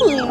Hmm.